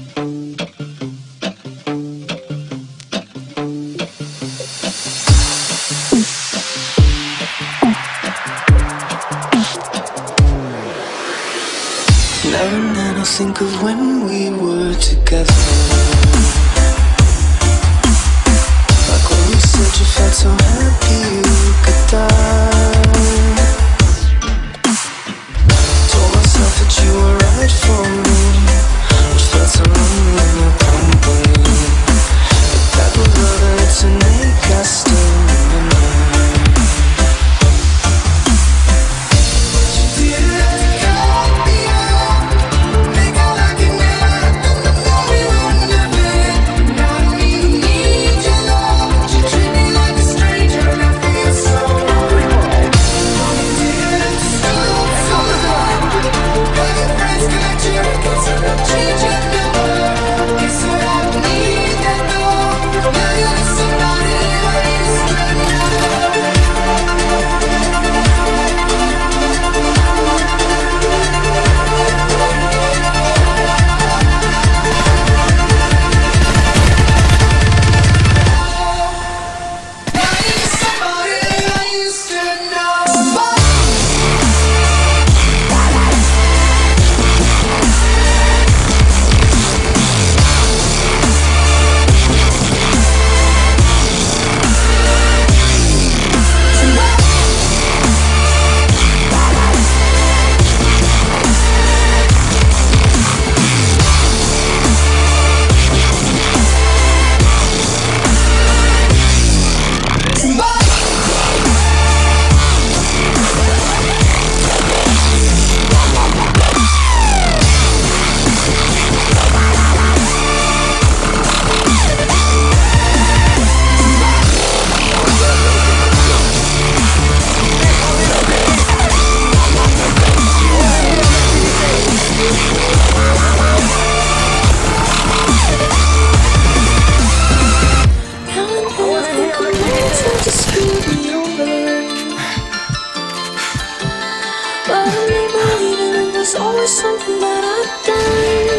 Now and then I think of when we were together. was something that I've done.